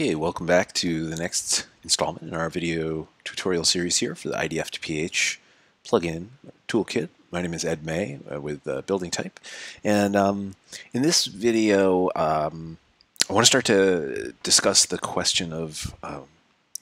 Okay, welcome back to the next installment in our video tutorial series here for the IDF to PH plugin toolkit. My name is Ed May uh, with uh, Building Type, and um, in this video, um, I want to start to discuss the question of um,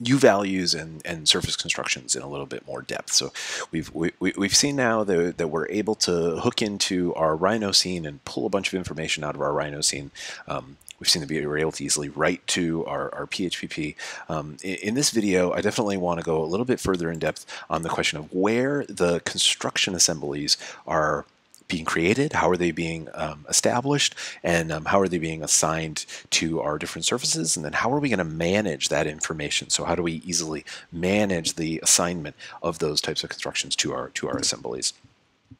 U values and, and surface constructions in a little bit more depth. So we've we, we've seen now that, that we're able to hook into our Rhino scene and pull a bunch of information out of our Rhino scene. Um, we've seen that we were able to easily write to our, our PHPP. Um, in, in, this video, I definitely want to go a little bit further in depth on the question of where the construction assemblies are being created, how are they being um, established, and um, how are they being assigned to our different surfaces, and then how are we going to manage that information? So how do we easily manage the assignment of those types of constructions to our to our assemblies?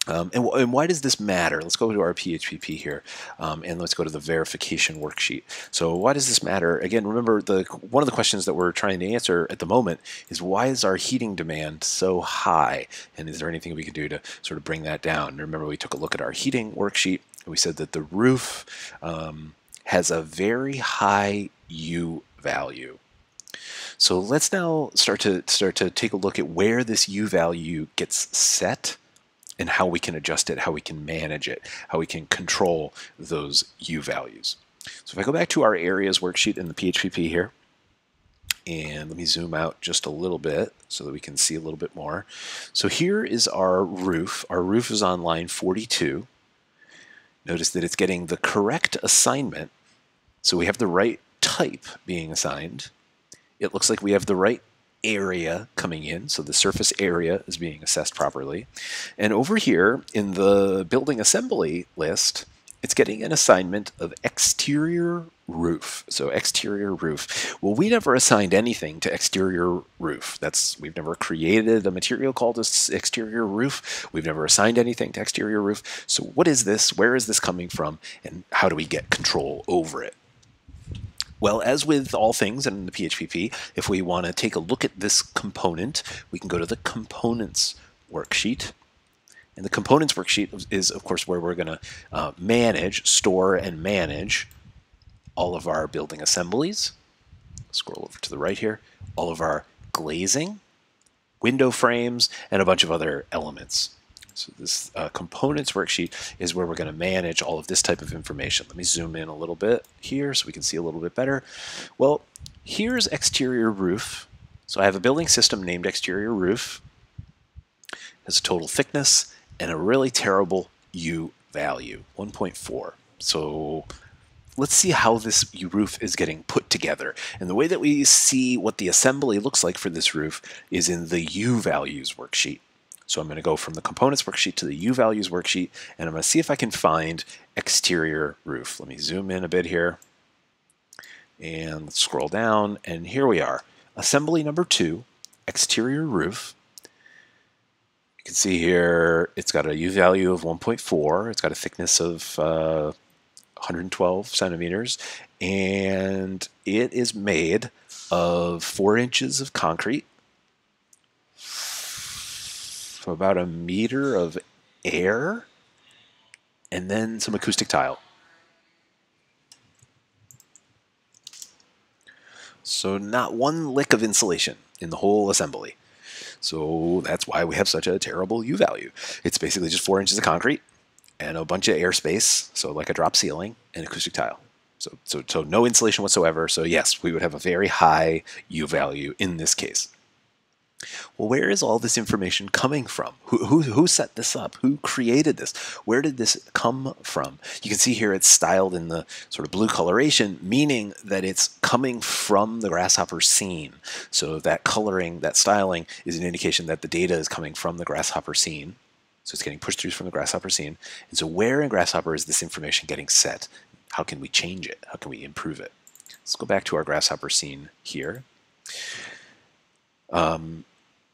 Um, and, and, why does this matter? Let's go to our PHPP here, um, and let's go to the verification worksheet. So why does this matter? Again, remember the one of the questions that we're trying to answer at the moment is why is our heating demand so high, and is there anything we can do to sort of bring that down? Remember, we took a look at our heating worksheet, and we said that the roof um, has a very high U value. So let's now start to start to take a look at where this U value gets set and how we can adjust it, how we can manage it, how we can control those U values. So if I go back to our areas worksheet in the PHPP here, and let me zoom out just a little bit so that we can see a little bit more. So here is our roof. Our roof is on line 42. Notice that it's getting the correct assignment. So we have the right type being assigned. It looks like we have the right area coming in. So the surface area is being assessed properly. And over here in the building assembly list, it's getting an assignment of exterior roof. So exterior roof. Well, we never assigned anything to exterior roof. That's we've never created a material called exterior roof. We've never assigned anything to exterior roof. So what is this? Where is this coming from? And how do we get control over it? Well, as with all things in the PHPP, if we want to take a look at this component, we can go to the components worksheet. And the components worksheet is, of course, where we're going to uh, manage, store, and manage all of our building assemblies. Scroll over to the right here. All of our glazing, window frames, and a bunch of other elements. So this uh, components worksheet is where we're going to manage all of this type of information. Let me zoom in a little bit here so we can see a little bit better. Well, here's exterior roof. So I have a building system named exterior roof. It has a total thickness and a really terrible U value, 1.4. So let's see how this U roof is getting put together. And the way that we see what the assembly looks like for this roof is in the U values worksheet. So I'm going to go from the components worksheet to the U values worksheet, and I'm going to see if I can find exterior roof. Let me zoom in a bit here, and scroll down, and here we are. Assembly number two, exterior roof. You can see here it's got a U value of 1.4. It's got a thickness of uh, 112 centimeters, and it is made of four inches of concrete about a meter of air and then some acoustic tile. So not one lick of insulation in the whole assembly. So that's why we have such a terrible U value. It's basically just four inches of concrete and a bunch of airspace, so like a drop ceiling and acoustic tile. So, so, so no insulation whatsoever. So yes, we would have a very high U value in this case. Well, where is all this information coming from? Who, who, who, set this up? Who created this? Where did this come from? You can see here it's styled in the sort of blue coloration, meaning that it's coming from the Grasshopper scene. So that coloring, that styling is an indication that the data is coming from the Grasshopper scene. So it's getting pushed through from the Grasshopper scene. And so where in Grasshopper is this information getting set? How can we change it? How can we improve it? Let's go back to our Grasshopper scene here. Um,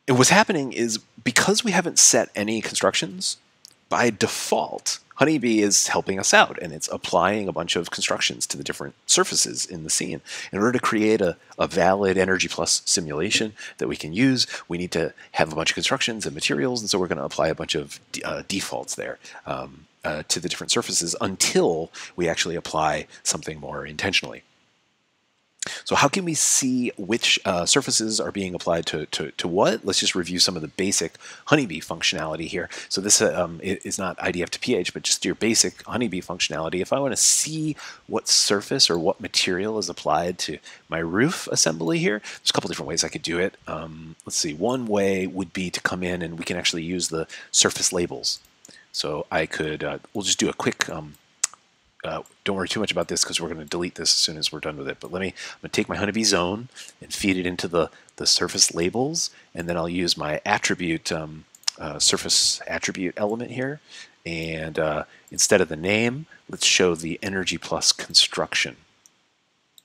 and what's happening is because we haven't set any constructions, by default, Honeybee is helping us out and it's applying a bunch of constructions to the different surfaces in the scene. In order to create a, a valid Energy Plus simulation that we can use, we need to have a bunch of constructions and materials, and so we're going to apply a bunch of uh, defaults there. Um, uh, to the different surfaces until we actually apply something more intentionally. So how can we see which uh, surfaces are being applied to, to, to what? Let's just review some of the basic Honeybee functionality here. So this uh, um, is not IDF to PH, but just your basic Honeybee functionality. If I want to see what surface or what material is applied to my roof assembly here, there's a couple different ways I could do it. Um, let's see, one way would be to come in and we can actually use the surface labels. So I could, uh, we'll just do a quick um, uh, don't worry too much about this because we're going to delete this as soon as we're done with it. But let me, I'm going to take my honeybee zone and feed it into the, the surface labels, and then I'll use my attribute, um, uh, surface attribute element here. And uh, instead of the name, let's show the energy plus construction.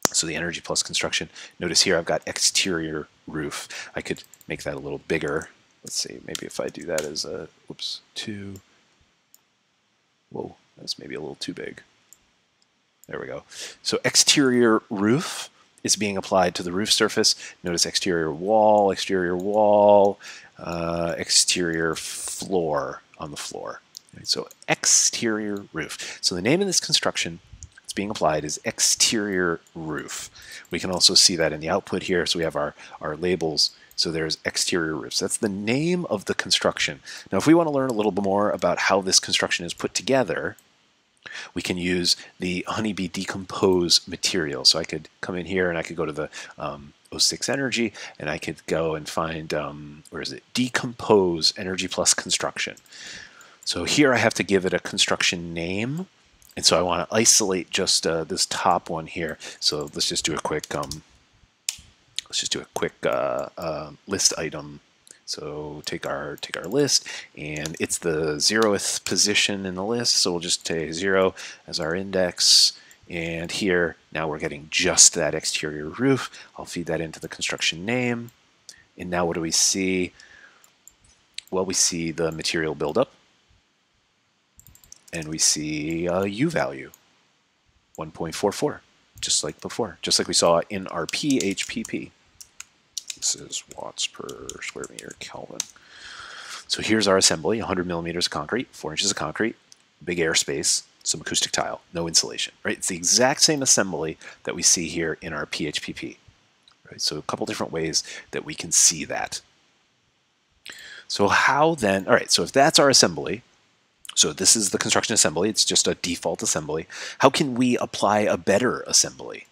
So the energy plus construction, notice here I've got exterior roof. I could make that a little bigger. Let's see, maybe if I do that as a, whoops, two, whoa, that's maybe a little too big. There we go. So exterior roof is being applied to the roof surface. Notice exterior wall, exterior wall, uh, exterior floor on the floor. So exterior roof. So the name of this construction that's being applied is exterior roof. We can also see that in the output here. So we have our, our labels. So there's exterior roofs. That's the name of the construction. Now, if we want to learn a little bit more about how this construction is put together, we can use the Honeybee decompose material. So I could come in here and I could go to the um, 06 energy and I could go and find, um, where is it, decompose energy plus construction. So here I have to give it a construction name. And so I want to isolate just uh, this top one here. So let's just do a quick, um, let's just do a quick uh, uh, list item so take our take our list, and it's the zeroth position in the list. So we'll just take zero as our index. And here, now we're getting just that exterior roof. I'll feed that into the construction name. And now what do we see? Well, we see the material buildup. And we see a U value, 1.44, just like before, just like we saw in our PHPP. This is watts per square meter Kelvin. So here's our assembly, 100 millimeters of concrete, 4 inches of concrete, big airspace, some acoustic tile, no insulation. Right? It's the exact same assembly that we see here in our PHPP. Right? So a couple different ways that we can see that. So how then, all right, so if that's our assembly, so this is the construction assembly, it's just a default assembly, how can we apply a better assembly?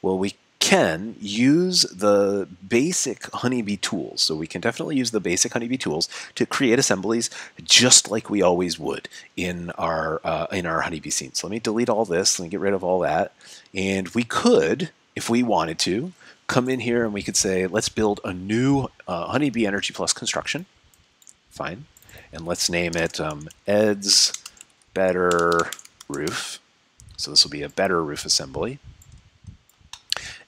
Well, we can use the basic Honeybee tools. So we can definitely use the basic Honeybee tools to create assemblies just like we always would in our uh, in our Honeybee scene. So let me delete all this. Let me get rid of all that. And we could, if we wanted to, come in here and we could say, let's build a new uh, Honeybee Energy Plus construction. Fine. And let's name it um, Ed's Better Roof. So this will be a better roof assembly.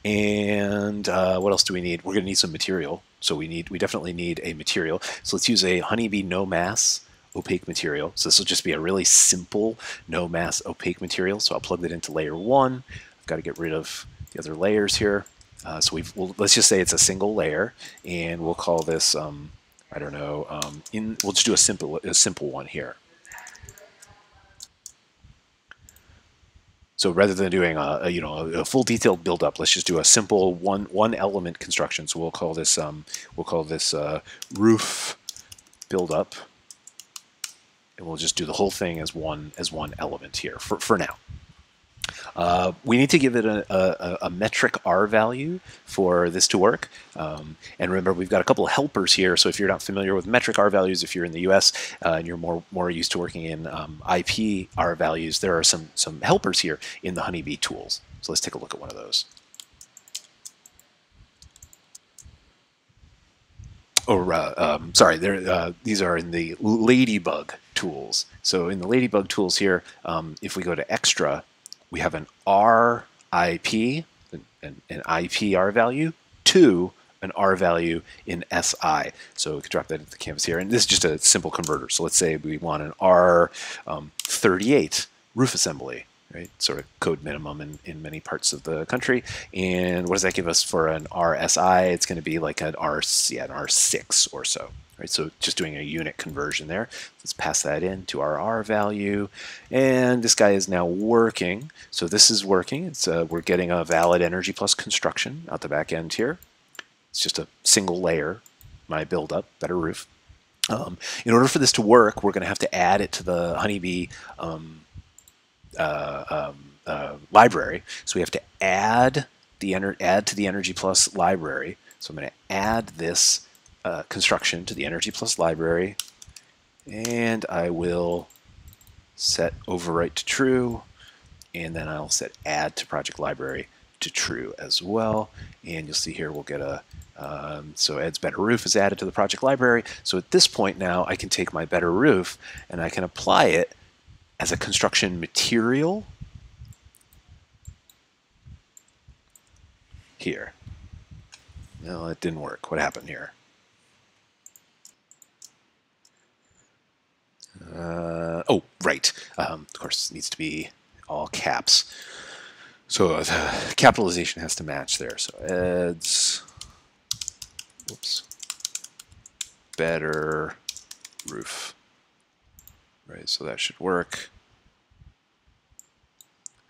And uh, what else do we need? We're going to need some material. So we need, we definitely need a material. So let's use a honeybee no mass opaque material. So this will just be a really simple no mass opaque material. So I'll plug that into layer one. I've got to get rid of the other layers here. Uh, so we've, we'll, let's just say it's a single layer, and we'll call this, um, I don't know, um, in, we'll just do a simple, a simple one here. So rather than doing a, a you know a, full detailed build up, let's just do a simple one one element construction. So we'll call this um, we'll call this uh, roof build up, and we'll just do the whole thing as one as one element here for for now. Uh, we need to give it a, a, a, metric R value for this to work. Um, and remember, we've got a couple of helpers here. So if you're not familiar with metric R values, if you're in the US uh, and you're more, more used to working in um, IP R values, there are some, some helpers here in the Honeybee tools. So let's take a look at one of those. Or, uh, um, sorry, uh, these are in the Ladybug tools. So in the Ladybug tools here, um, if we go to extra, we have an RIP, an, an, IPR value, to an R value in SI. So we could drop that into the canvas here. And this is just a simple converter. So let's say we want an R38 um, roof assembly, right? Sort of code minimum in, in many parts of the country. And what does that give us for an RSI? It's going to be like an R, yeah, an R6 or so. Right, so just doing a unit conversion there. Let's pass that in to our R value. And this guy is now working. So this is working. It's uh, We're getting a valid energy plus construction out the back end here. It's just a single layer, my build up, better roof. Um, in order for this to work, we're going to have to add it to the Honeybee um, uh, um, uh, library. So we have to add the add to the Energy Plus library. So I'm going to add this uh, construction to the Energy Plus library, and I will set overwrite to true, and then I'll set add to project library to true as well. And you'll see here we'll get a um, so Ed's Better Roof is added to the project library. So at this point now I can take my Better Roof and I can apply it as a construction material here. No, it didn't work. What happened here? Uh, oh, right. Um, of course, it needs to be all caps. So uh, the capitalization has to match there. So Ed's, whoops, better roof. Right, so that should work.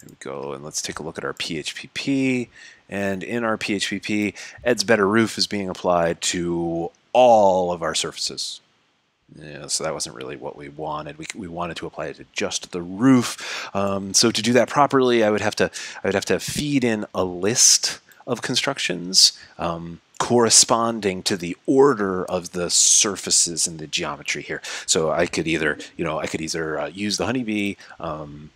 There we go, and let's take a look at our PHPP. And in our PHPP, Ed's Better Roof is being applied to all of our surfaces. Yeah, so that wasn't really what we wanted. We, we wanted to apply it to just the roof. Um, so to do that properly, I would have to I would have to feed in a list of constructions um, corresponding to the order of the surfaces in the geometry here. So I could either you know I could either uh, use the honeybee. Um,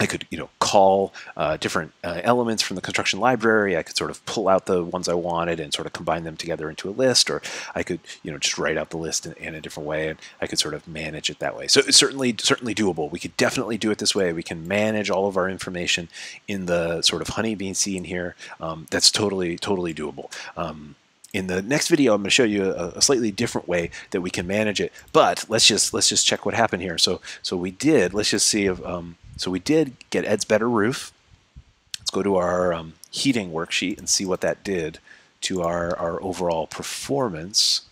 I could, you know, call uh, different uh, elements from the construction library. I could sort of pull out the ones I wanted and sort of combine them together into a list, or I could, you know, just write out the list in, in, a different way, and I could sort of manage it that way. So it's certainly, certainly doable. We could definitely do it this way. We can manage all of our information in the sort of honeybee scene here. Um, that's totally, totally doable. Um, in the next video, I'm going to show you a, a, slightly different way that we can manage it. But let's just let's just check what happened here. So so we did. Let's just see if um, so we did get Ed's Better Roof. Let's go to our um, heating worksheet and see what that did to our, our overall performance.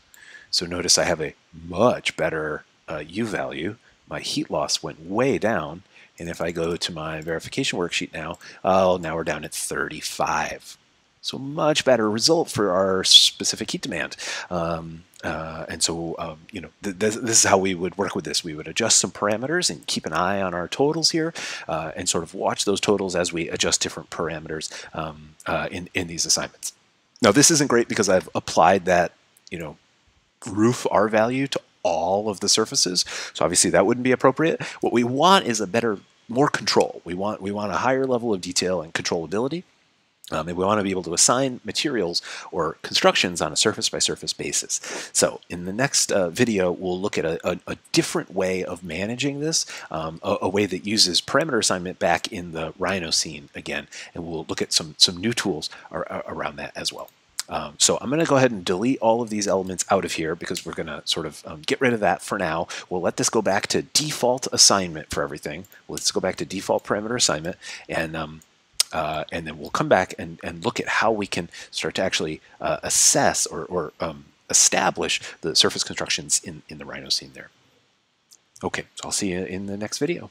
So notice I have a much better uh, U value. My heat loss went way down. And if I go to my verification worksheet now, oh, now we're down at 35. So much better result for our specific heat demand. Um, uh, and so, um, you know, th this, this, is how we would work with this. We would adjust some parameters and keep an eye on our totals here uh, and sort of watch those totals as we adjust different parameters um, uh, in, in these assignments. Now, this isn't great because I've applied that, you know, roof R value to all of the surfaces. So obviously that wouldn't be appropriate. What we want is a better, more control. We want, we want a higher level of detail and controllability. Um, and we want to be able to assign materials or constructions on a surface by surface basis. So in the next uh, video, we'll look at a, a, a, different way of managing this, um, a, a, way that uses parameter assignment back in the Rhino scene again, and we'll look at some, some new tools ar around that as well. Um, so I'm going to go ahead and delete all of these elements out of here because we're going to sort of um, get rid of that for now. We'll let this go back to default assignment for everything. Let's go back to default parameter assignment and um, uh, and then we'll come back and, and look at how we can start to actually uh, assess or, or um, establish the surface constructions in, in the Rhino scene there. Okay, so I'll see you in the next video.